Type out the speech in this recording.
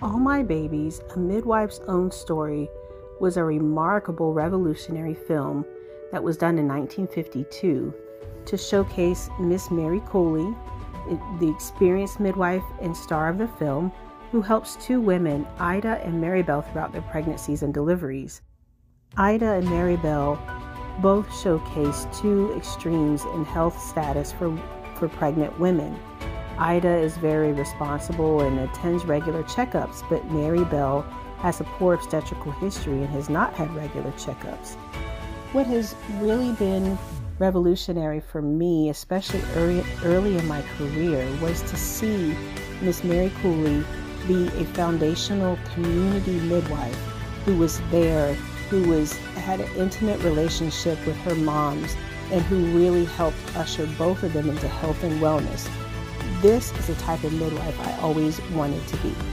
All My Babies, A Midwife's Own Story, was a remarkable revolutionary film that was done in 1952 to showcase Miss Mary Coley, eh, the experienced midwife and star of the film, who helps two women, Ida and Maribel, throughout their pregnancies and deliveries. Ida and Maribel both showcase two extremes in health status for, for pregnant women. Ida is very responsible and attends regular checkups, but Maribel has a poor obstetrical history and has not had regular checkups. What has really been revolutionary for me, especially early, early in my career, was to see Miss Mary Coley be a foundational community midwife who was there, who was had an intimate relationship with her moms, and who really helped usher both of them into health and wellness. This is the type of midwife I always wanted to be.